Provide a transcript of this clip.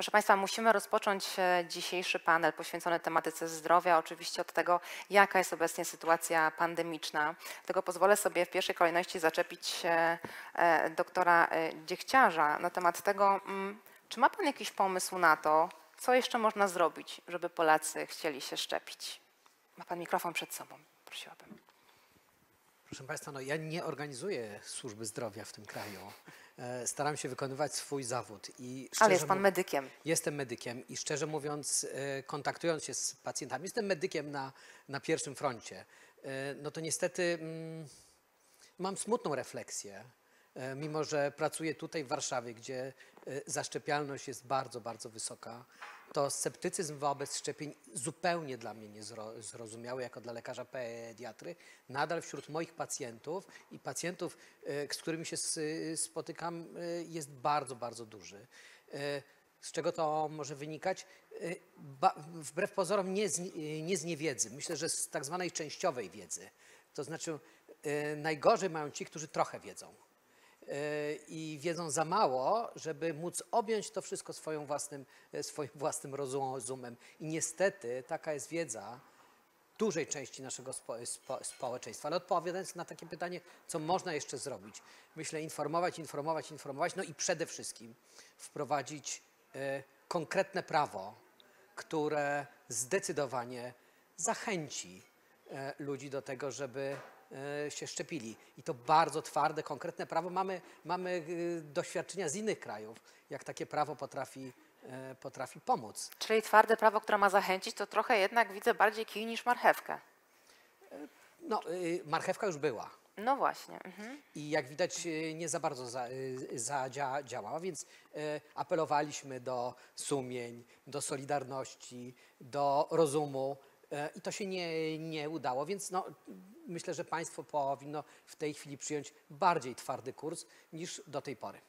Proszę Państwa, musimy rozpocząć e, dzisiejszy panel poświęcony tematyce zdrowia, oczywiście od tego, jaka jest obecnie sytuacja pandemiczna. Dlatego pozwolę sobie w pierwszej kolejności zaczepić się e, doktora e, Dziechciarza na temat tego, mm, czy ma Pan jakiś pomysł na to, co jeszcze można zrobić, żeby Polacy chcieli się szczepić? Ma Pan mikrofon przed sobą, prosiłabym. Proszę Państwa, no ja nie organizuję służby zdrowia w tym kraju. E, Staram się wykonywać swój zawód. I Ale jest Pan medykiem. Jestem medykiem i szczerze mówiąc, e, kontaktując się z pacjentami, jestem medykiem na, na pierwszym froncie. E, No to niestety mm, mam smutną refleksję, mimo że pracuję tutaj w Warszawie, gdzie e, zaszczepialność jest bardzo, bardzo wysoka, to sceptycyzm wobec szczepień zupełnie dla mnie niezrozumiały, jako dla lekarza pediatry. Nadal wśród moich pacjentów i pacjentów, e, z którymi się spotykam, e, jest bardzo, bardzo duży. E, Z czego to może wynikać? E, wbrew pozorom nie z, nie z niewiedzy, myślę, że z tak zwanej częściowej wiedzy. To znaczy e, najgorzej mają ci, którzy trochę wiedzą e, i wiedzą za mało, żeby móc objąć to wszystko swoją własnym, e, swoim własnym rozumem. I niestety taka jest wiedza dużej części naszego spo, spo, społeczeństwa. Ale odpowiadając na takie pytanie, co można jeszcze zrobić? Myślę informować, informować, informować, no i przede wszystkim wprowadzić e, konkretne prawo, które zdecydowanie zachęci ludzi do tego, żeby e, się szczepili. I to bardzo twarde, konkretne prawo. Mamy, mamy y, doświadczenia z innych krajów, jak takie prawo potrafi, e, potrafi pomóc. Czyli twarde prawo, które ma zachęcić, to trochę jednak widzę bardziej kij niż marchewkę. No, marchewka już była. No właśnie. Mhm. I jak widać nie za bardzo za, y, zadzia- działała, więc apelowaliśmy do sumień, do solidarności, do rozumu i to się nie, nie udało, więc no, myślę, że państwo powinno w tej chwili przyjąć bardziej twardy kurs niż do tej pory.